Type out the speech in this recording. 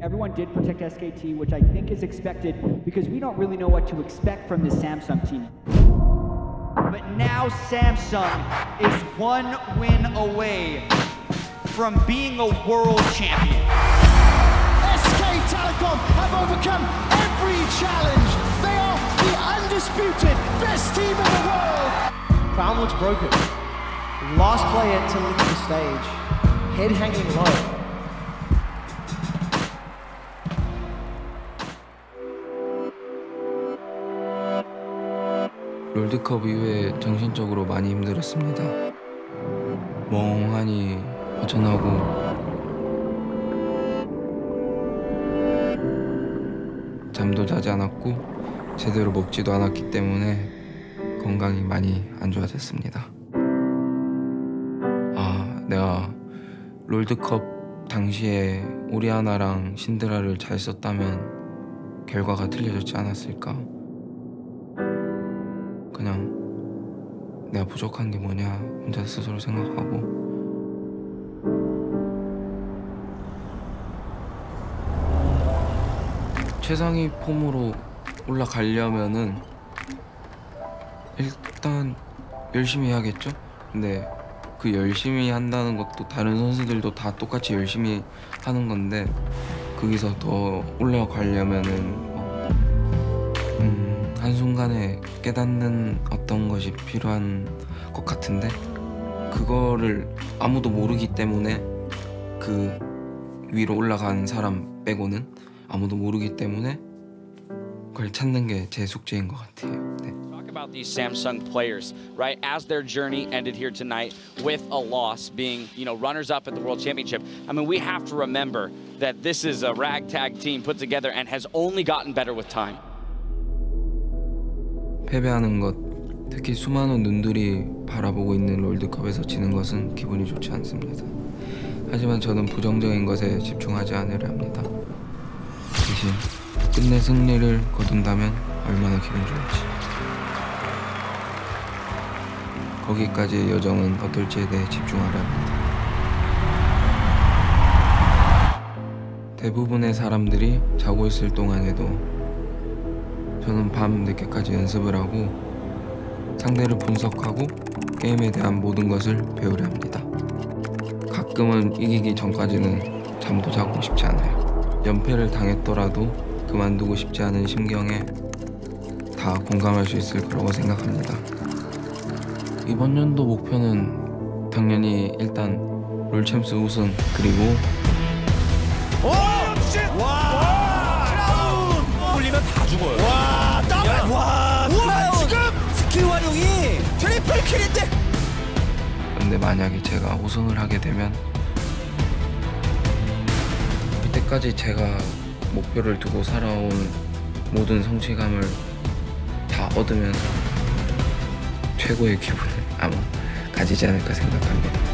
Everyone did protect SKT, which I think is expected because we don't really know what to expect from the Samsung team. But now Samsung is one win away from being a world champion. SK Telecom have overcome every challenge. They are the undisputed best team in the world. Crown looks broken. Last player to leave the stage. Head hanging low. 롤드컵 이후에 정신적으로 많이 힘들었습니다. 멍하니 허전하고 잠도 자지 않았고 제대로 먹지도 않았기 때문에 건강이 많이 안 좋아졌습니다. 아, 내가 롤드컵 당시에 오리아나랑 신드라를 잘 썼다면 결과가 틀려졌지 않았을까? 내가 부족한 게 뭐냐 혼자 스스로 생각하고 최상위 폼으로 올라가려면은 일단 열심히 해야겠죠? 근데 그 열심히 한다는 것도 다른 선수들도 다 똑같이 열심히 하는 건데 거기서 더 올라가려면은 순간에 깨닫는 어떤 것이 필요한 것 같은데 그거를 아무도 모르기 때문에 그 위로 올라간 사람 빼고는 아무도 모르기 때문에 그걸 찾는 게 제 숙제인 것 같아요. 네. About these Samsung players, right? As their journey ended here tonight with a loss, being you know runners up at the World Championship. I mean, we have to remember that this is a ragtag team put together and has only gotten better with time. 패배하는 것, 특히 수많은 눈들이 바라보고 있는 롤드컵에서 지는 것은 기분이 좋지 않습니다. 하지만 저는 부정적인 것에 집중하지 않으려 합니다. 대신 끝내 승리를 거둔다면 얼마나 기분 좋을지. 거기까지의 여정은 어떨지에 대해 집중하려 합니다. 대부분의 사람들이 자고 있을 동안에도 저는 밤 늦게까지 연습을 하고 상대를 분석하고 게임에 대한 모든 것을 배우려 합니다. 가끔은 이기기 전까지는 잠도 자고 싶지 않아요. 연패를 당했더라도 그만두고 싶지 않은 심경에 다 공감할 수 있을 거라고 생각합니다. 이번 연도 목표는 당연히 일단 롤챔스 우승 그리고 오! 와! 근데 만약에 제가 우승을 하게 되면 이때까지 제가 목표를 두고 살아온 모든 성취감을 다 얻으면서 최고의 기분을 아마 가지지 않을까 생각합니다.